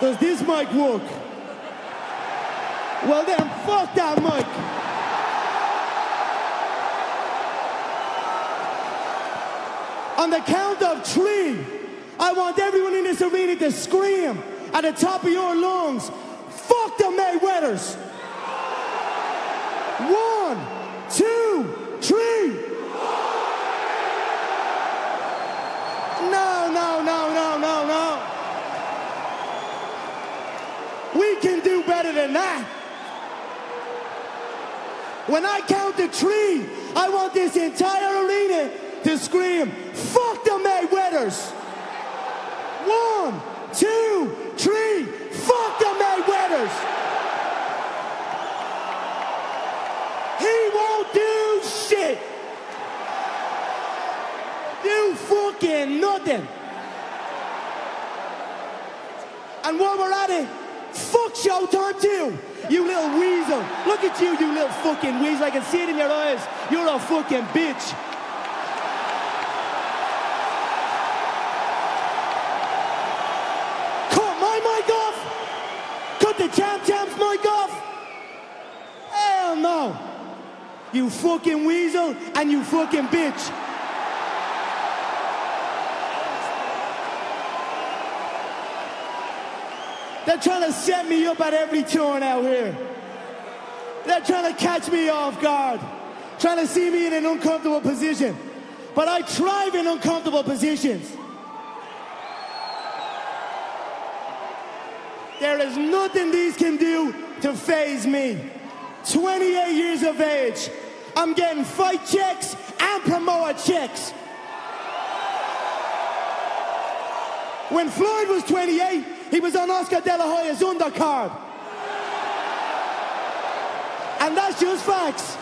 Does this mic work? Well then, fuck that mic. On the count of three, I want everyone in this arena to scream at the top of your lungs, fuck the Mayweathers. One, two, three. No, no, no, no, no, no. We can do better than that. When I count to three, I want this entire arena to scream, fuck the Mayweathers. One, two, three, fuck the Mayweathers. He won't do shit. Do fucking nothing. And while we're at it, fuck Showtime too. You little weasel. Look at you, you little fucking weasel. I can see it in your eyes. You're a fucking bitch. Cut my mic off. Cut the Champ Champs mic off. Hell no. You fucking weasel and you fucking bitch. They're trying to set me up at every turn out here. They're trying to catch me off guard, trying to see me in an uncomfortable position. But I thrive in uncomfortable positions. There is nothing these can do to faze me. 28 years of age, I'm getting fight checks and promoter checks. When Floyd was 28, he was on Oscar De La Hoya's undercard. And that's just facts.